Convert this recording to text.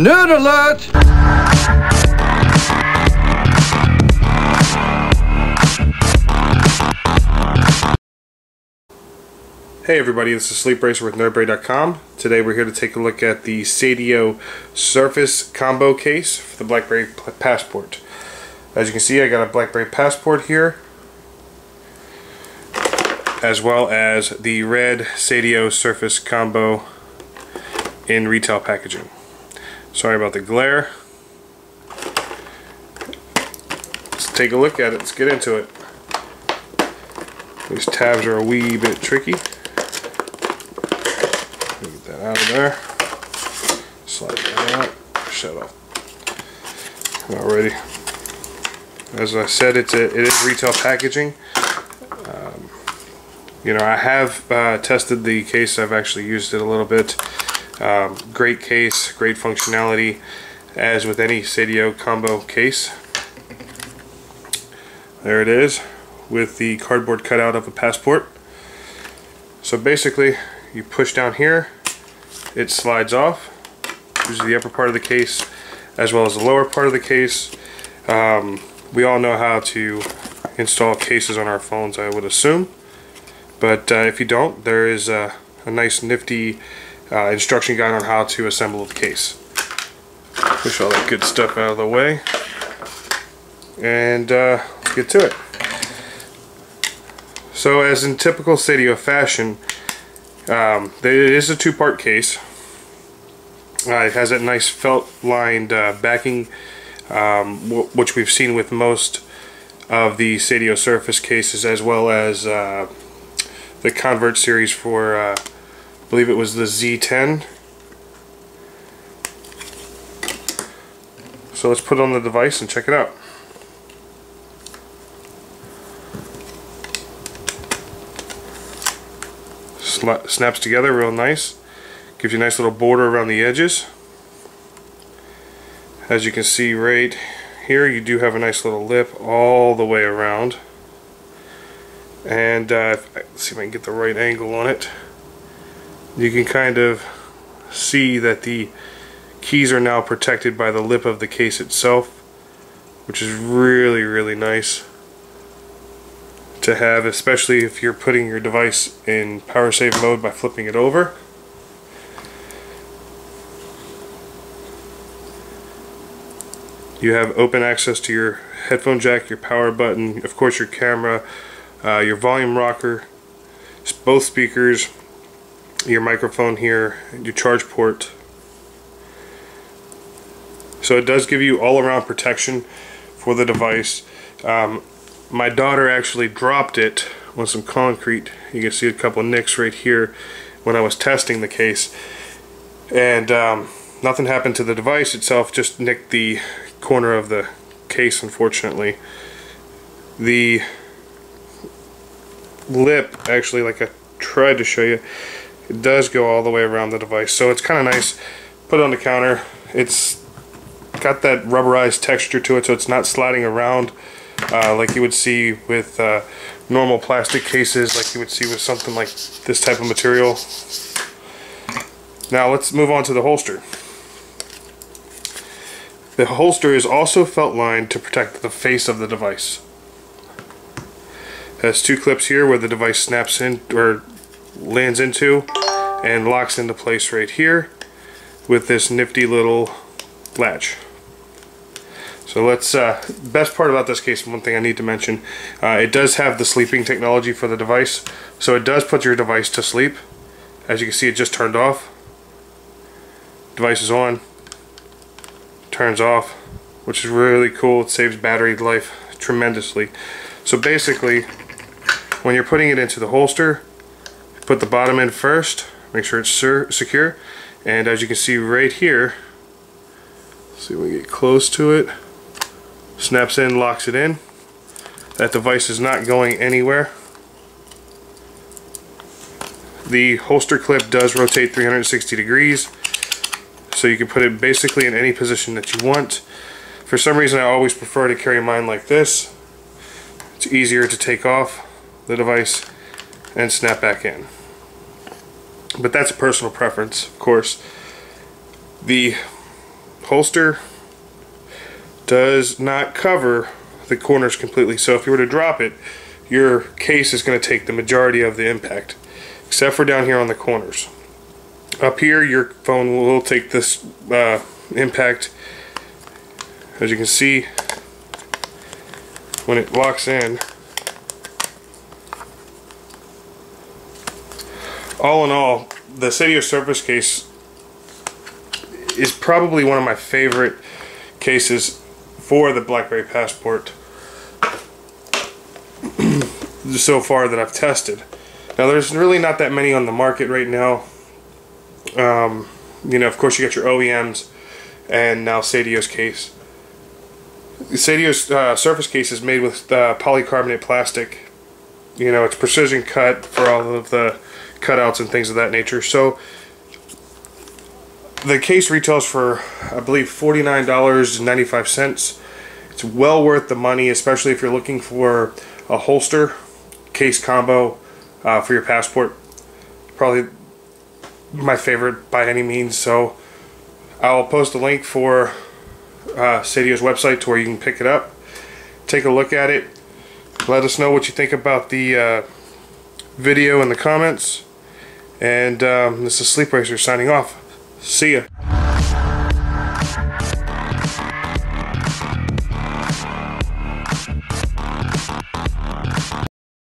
Nerd alert! Hey everybody, this is Sleep Racer with NerdBerry.com. Today we're here to take a look at the Seidio Surface combo case for the BlackBerry Passport. As you can see, I got a BlackBerry Passport here, as well as the red Seidio Surface combo in retail packaging. Sorry about the glare. Let's take a look at it. Let's get into it. These tabs are a wee bit tricky. Get that out of there. Slide that out. Shut off. Alrighty. As I said, it's a, it is retail packaging. Um, you know, I have uh, tested the case. I've actually used it a little bit. Um, great case, great functionality, as with any Seidio combo case. There it is, with the cardboard cutout of a passport. So basically, you push down here, it slides off. This is the upper part of the case, as well as the lower part of the case. Um, we all know how to install cases on our phones, I would assume. But uh, if you don't, there is a, a nice nifty uh, instruction guide on how to assemble the case. Push all that good stuff out of the way. And uh, get to it. So as in typical Seidio fashion, um, it is a two-part case. Uh, it has that nice felt-lined uh, backing, um, which we've seen with most of the Seidio Surface cases, as well as uh, the Convert series for uh, believe it was the Z10. So let's put it on the device and check it out. snaps together real nice. Gives you a nice little border around the edges. As you can see right here, you do have a nice little lip all the way around. And uh, see if I can get the right angle on it you can kind of see that the keys are now protected by the lip of the case itself which is really really nice to have especially if you're putting your device in power save mode by flipping it over. You have open access to your headphone jack your power button of course your camera uh, your volume rocker both speakers your microphone here, your charge port. So it does give you all-around protection for the device. Um, my daughter actually dropped it on some concrete. You can see a couple nicks right here when I was testing the case. And um, nothing happened to the device itself, just nicked the corner of the case unfortunately. The lip, actually, like I tried to show you, it does go all the way around the device, so it's kind of nice. Put it on the counter. It's got that rubberized texture to it, so it's not sliding around uh, like you would see with uh, normal plastic cases, like you would see with something like this type of material. Now let's move on to the holster. The holster is also felt lined to protect the face of the device. It has two clips here where the device snaps in or lands into and locks into place right here with this nifty little latch. So let's, uh, best part about this case, one thing I need to mention, uh, it does have the sleeping technology for the device. So it does put your device to sleep. As you can see, it just turned off. Device is on, turns off, which is really cool. It saves battery life tremendously. So basically, when you're putting it into the holster, put the bottom in first, make sure it's secure. And as you can see right here see we get close to it. Snaps in locks it in. That device is not going anywhere. The holster clip does rotate 360 degrees so you can put it basically in any position that you want. For some reason I always prefer to carry mine like this. It's easier to take off the device and snap back in but that's a personal preference, of course. The holster does not cover the corners completely. So if you were to drop it, your case is going to take the majority of the impact, except for down here on the corners. Up here, your phone will take this uh, impact. As you can see, when it locks in, all in all, the Seidio Surface case is probably one of my favorite cases for the BlackBerry Passport so far that I've tested. Now there's really not that many on the market right now. Um, you know, of course you got your OEMs and now Seidio's case. Seidio's uh, surface case is made with uh, polycarbonate plastic. You know, it's precision cut for all of the cutouts and things of that nature. So the case retails for, I believe, $49.95. It's well worth the money, especially if you're looking for a holster case combo uh, for your passport. Probably my favorite by any means. So I'll post a link for uh, Seidio's website to where you can pick it up. Take a look at it. Let us know what you think about the uh, video in the comments. And um, this is Sleep Racer signing off. See ya.